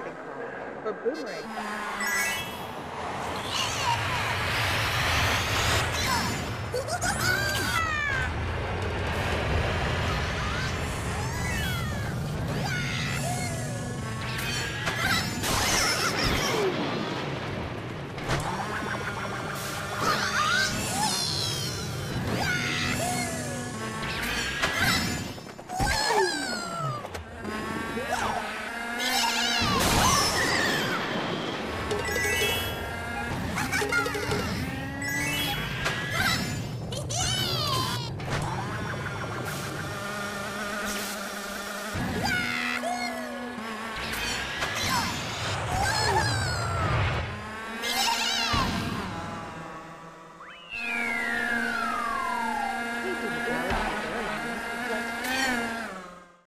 vertical for boomerang. to the